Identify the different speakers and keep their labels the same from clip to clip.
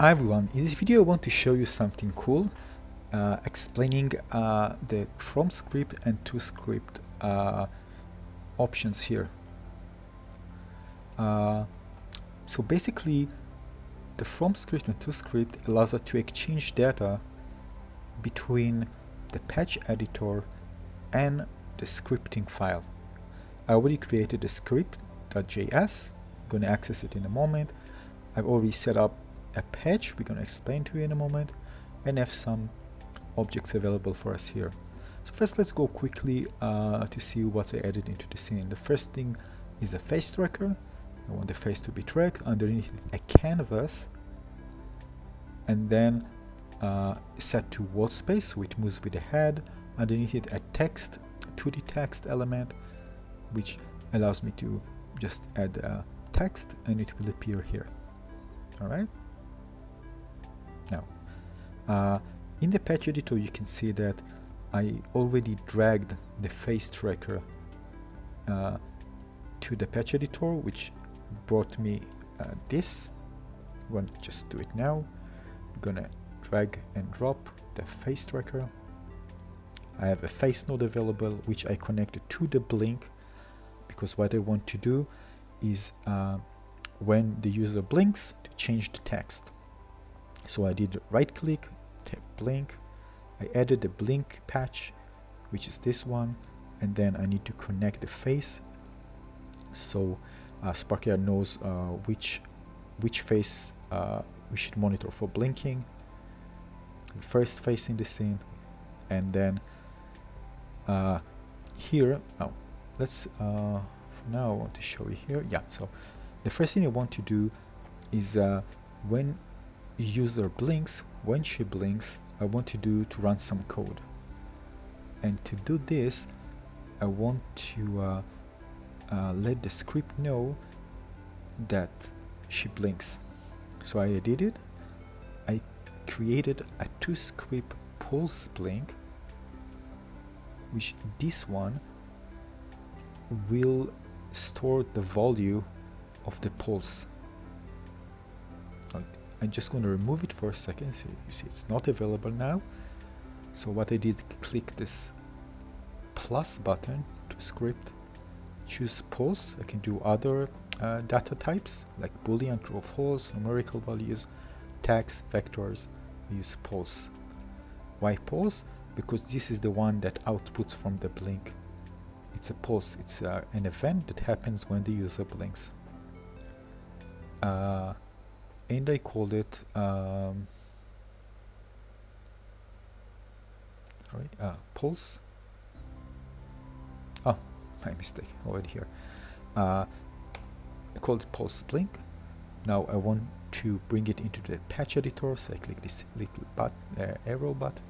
Speaker 1: Hi everyone, in this video I want to show you something cool uh, explaining uh, the from script and to script uh, options here. Uh, so basically the from script and to script allows us to exchange data between the patch editor and the scripting file. I already created a script.js, I'm going to access it in a moment. I've already set up a patch we're going to explain to you in a moment and have some objects available for us here. So first let's go quickly uh, to see what I added into the scene. The first thing is a face tracker. I want the face to be tracked underneath a canvas and then uh, set to world space which moves with the head. Underneath it a text 2d text element which allows me to just add a text and it will appear here. All right now, uh, in the patch editor, you can see that I already dragged the face tracker uh, to the patch editor, which brought me uh, this. To just do it now. I'm gonna drag and drop the face tracker. I have a face node available, which I connected to the blink because what I want to do is uh, when the user blinks to change the text. So I did right click, blink, I added the blink patch, which is this one, and then I need to connect the face. So uh, knows uh, which which face uh, we should monitor for blinking. First face in the scene, and then uh, here. Now let's uh, for now I want to show you here. Yeah. So the first thing I want to do is uh, when user blinks, when she blinks, I want to do to run some code. And to do this, I want to uh, uh, let the script know that she blinks. So I did it. I created a two script pulse blink, which this one will store the value of the pulse I'm just going to remove it for a second so you see it's not available now. So what I did click this plus button to script choose pulse. I can do other uh, data types like boolean true or false numerical values text vectors. I use pulse. Why pulse? Because this is the one that outputs from the blink. It's a pulse. It's uh, an event that happens when the user blinks. Uh, and I called it um, sorry uh, pulse. Oh my mistake already here. Uh, I called it pulse blink. Now I want to bring it into the patch editor so I click this little but, uh, arrow button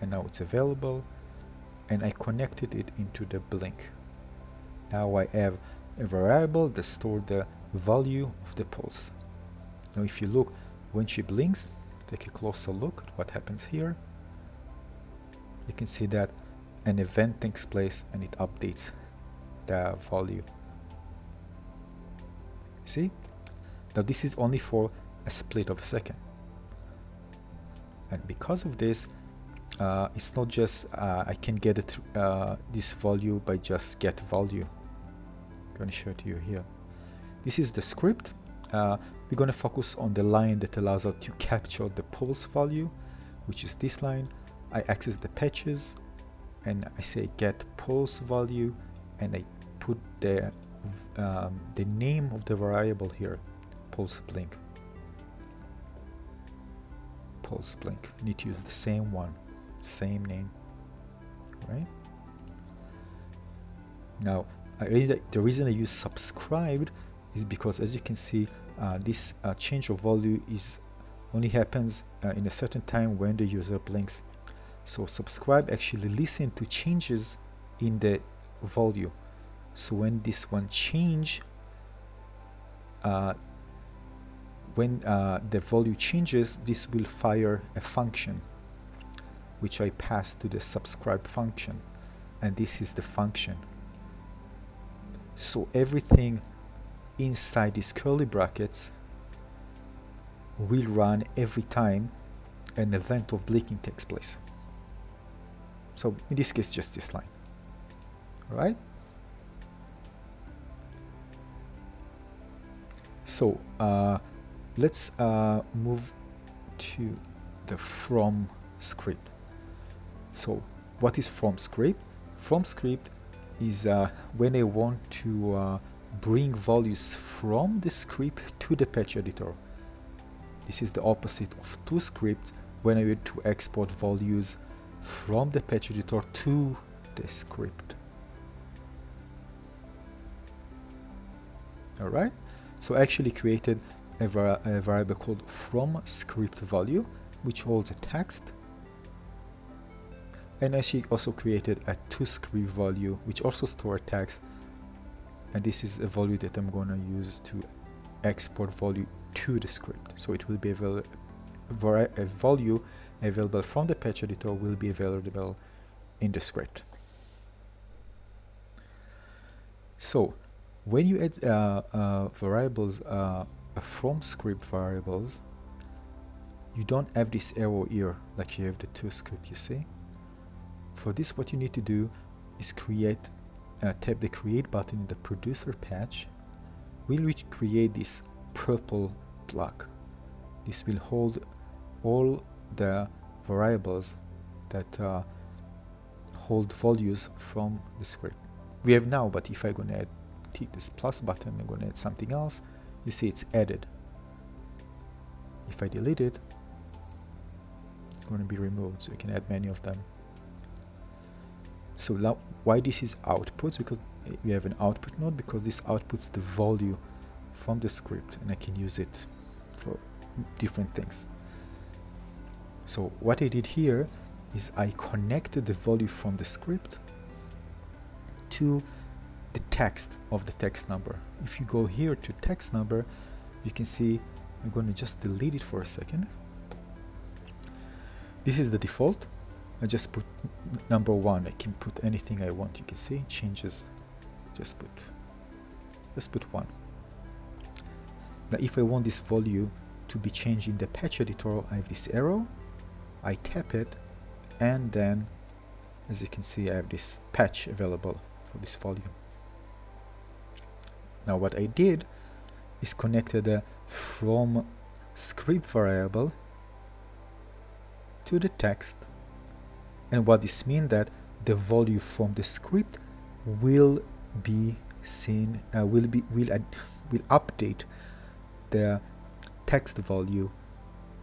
Speaker 1: and now it's available and I connected it into the blink. Now I have a variable that store the value of the pulse now if you look when she blinks, take a closer look at what happens here. You can see that an event takes place and it updates the value. See? Now this is only for a split of a second. And because of this, uh, it's not just uh, I can get it uh, this value by just get value. I'm going to show it to you here. This is the script uh, we're going to focus on the line that allows us to capture the pulse value which is this line. I access the patches and I say get pulse value and I put the um, the name of the variable here pulse blink. Pulse blink. I need to use the same one same name. Right now I, the reason I use subscribed is because as you can see this uh, change of value is only happens uh, in a certain time when the user blinks. So subscribe actually listen to changes in the value. So when this one change uh, when uh, the value changes this will fire a function which I pass to the subscribe function. And this is the function. So everything inside these curly brackets will run every time an event of blinking takes place. So in this case, just this line. All right? So uh, let's uh, move to the from script. So what is from script? From script is uh, when I want to uh, bring values from the script to the patch editor. This is the opposite of ToScript when I want to export values from the patch editor to the script. Alright, so I actually created a, a variable called from script value which holds a text and actually also created a ToScript value which also stores text and this is a value that I'm gonna use to export value to the script. So it will be available a value available from the patch editor will be available in the script. So when you add uh, uh, variables uh, from script variables you don't have this arrow here like you have the ToScript you see? For this what you need to do is create uh, tap the create button in the producer patch will create this purple block. This will hold all the variables that uh, hold values from the script. We have now but if I gonna add this plus button I'm gonna add something else. You see it's added. If I delete it it's going to be removed so you can add many of them so now why this is outputs because eh, we have an output node because this outputs the value from the script and I can use it for different things. So what I did here is I connected the value from the script to the text of the text number. If you go here to text number you can see I'm going to just delete it for a second. This is the default I just put number one. I can put anything I want. You can see changes. Just put just put one. Now if I want this value to be changed in the patch editor I have this arrow. I tap it and then as you can see I have this patch available for this volume. Now what I did is connected a from script variable to the text and what this means that the value from the script will be seen uh, will be will will update the text value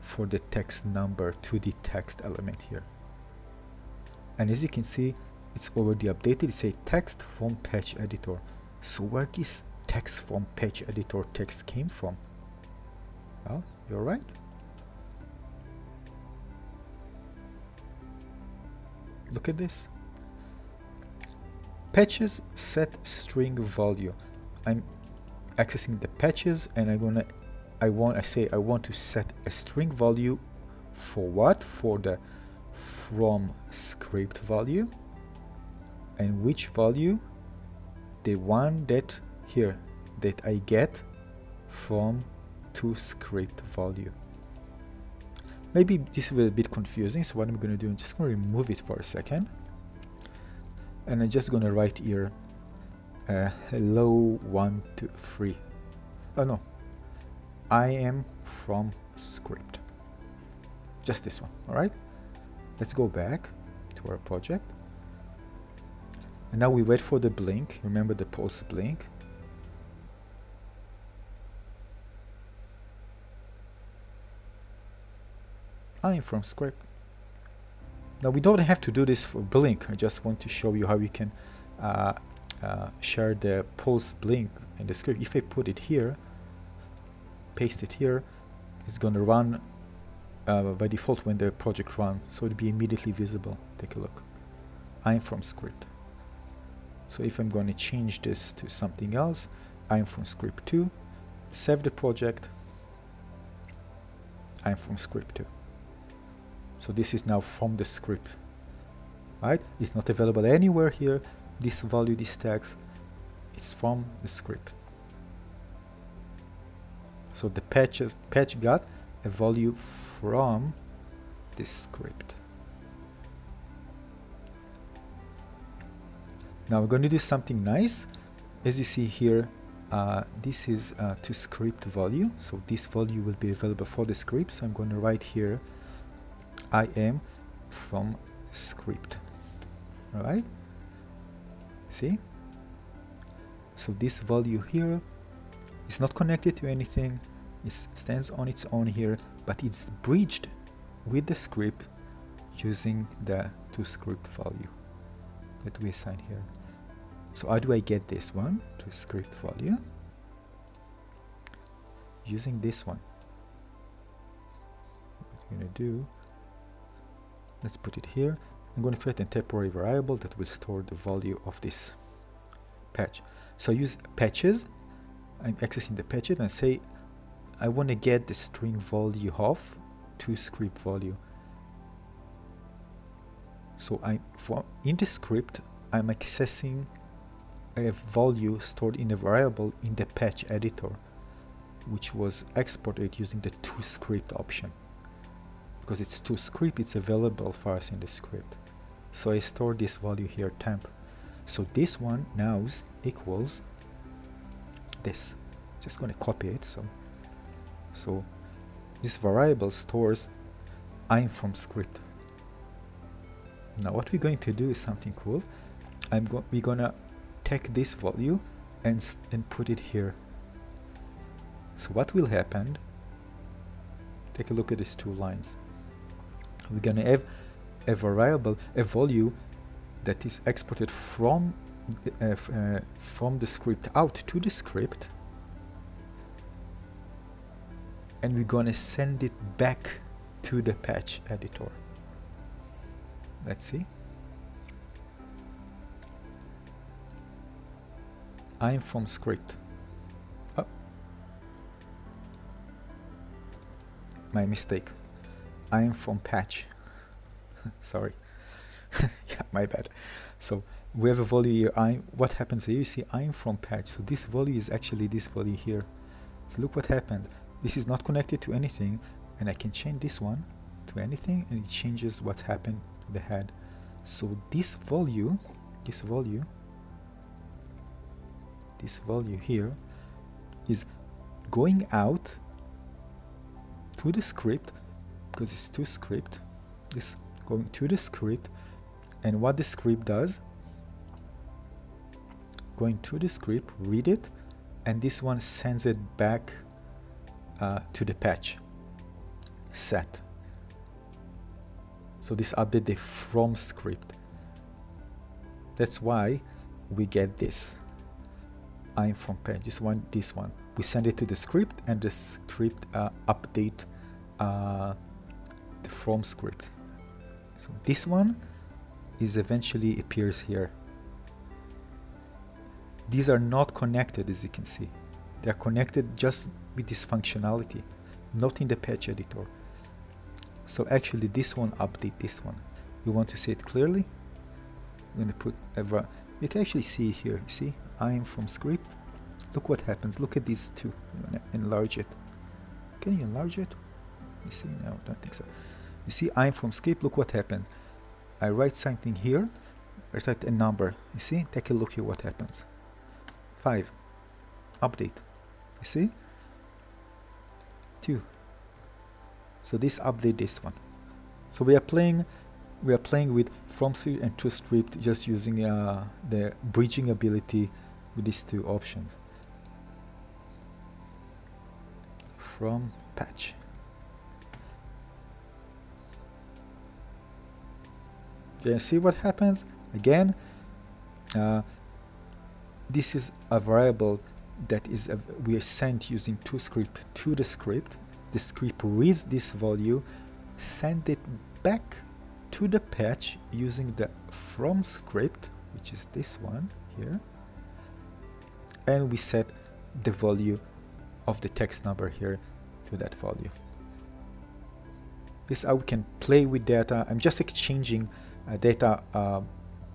Speaker 1: for the text number to the text element here. And as you can see it's already updated. It say text from patch editor. So where this text from patch editor text came from? Well you're right look at this. Patches set string value. I'm accessing the patches and I'm gonna I want I say I want to set a string value for what? For the from script value. And which value? The one that here that I get from ToScript value Maybe this will be a bit confusing, so what I'm going to do, I'm just going to remove it for a second. And I'm just going to write here, uh, hello, one, two, three. Oh no, I am from script. Just this one, alright? Let's go back to our project. And now we wait for the blink. Remember the pulse blink. I'm from script. Now we don't have to do this for blink. I just want to show you how you can uh, uh, share the pulse blink in the script. If I put it here, paste it here, it's going to run uh, by default when the project runs, so it'll be immediately visible. Take a look. I'm from script. So if I'm going to change this to something else, I'm from script 2, save the project, I'm from script 2 so this is now from the script right it's not available anywhere here this value this text it's from the script so the patches patch got a value from the script. Now we're going to do something nice. As you see here, uh, this is uh, to script value. So this value will be available for the script. So I'm going to write here, I am from script. Right. See? So this value here is not connected to anything. It stands on its own here, but it's bridged with the script using the to script value that we assign here. So how do I get this one to script value? Using this one. What I'm to do, let's put it here. I'm going to create a temporary variable that will store the value of this patch. So I use patches. I'm accessing the patches and say I want to get the string value of to script value. So I for in the script I'm accessing a value stored in a variable in the patch editor which was exported using the toScript option because it's toScript it's available for us in the script. So I store this value here temp. So this one now equals this. Just going to copy it so so this variable stores I'm from script. Now what we're going to do is something cool. I'm we're gonna take this value and, and put it here. So what will happen, take a look at these two lines. We're gonna have a variable, a value that is exported from uh, uh, from the script out to the script and we're gonna send it back to the patch editor. Let's see. I'm from script. Oh. My mistake. I'm from patch. Sorry. yeah, my bad. So we have a value here. I what happens here? You see, I'm from patch. So this value is actually this value here. So look what happened. This is not connected to anything, and I can change this one to anything, and it changes what happened to the head. So this value, this value this value here is going out to the script because it's to script. This going to the script. And what the script does going to the script read it and this one sends it back uh, to the patch set. So this update the from script. That's why we get this. I'm from patch this one this one. We send it to the script and the script uh, update uh, the from script. So this one is eventually appears here. These are not connected as you can see. They are connected just with this functionality not in the patch editor. So actually this one update this one. You want to see it clearly? I'm to put ever you can actually see here you see? I am from script. Look what happens. Look at these two. Enlarge it. Can you enlarge it? You see. No don't think so you see I'm from script look what happens I write something here I write a number. You see take a look here what happens. 5 update. You see? 2 so this update this one. So we are playing we are playing with from script and to script just using uh, the bridging ability with these two options. From patch you see what happens. Again uh, this is a variable that is we are sent using to script to the script. The script reads this value send it back to the patch using the from script which is this one here. And we set the value of the text number here to that value. This how we can play with data. I'm just exchanging data uh,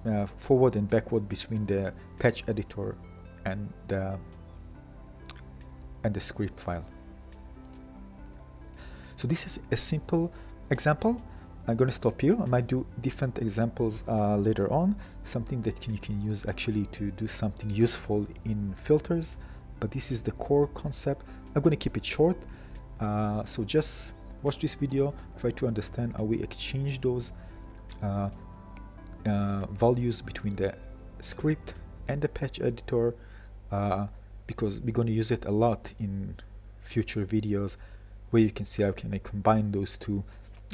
Speaker 1: uh, forward and backward between the patch editor and the and the script file So this is a simple example. I'm going to stop here. I might do different examples uh, later on, something that can, you can use actually to do something useful in filters. But this is the core concept. I'm going to keep it short. Uh, so just watch this video, try to understand how we exchange those uh, uh, values between the script and the patch editor uh, because we're going to use it a lot in future videos where you can see how can I combine those two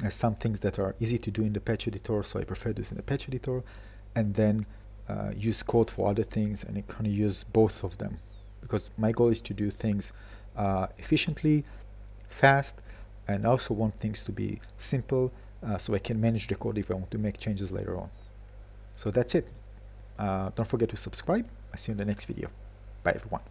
Speaker 1: some things that are easy to do in the patch editor so I prefer this in the patch editor and then uh, use code for other things and I kind of use both of them. Because my goal is to do things uh, efficiently fast and also want things to be simple uh, so I can manage the code if I want to make changes later on so that's it uh, don't forget to subscribe. I'll see you in the next video. Bye everyone.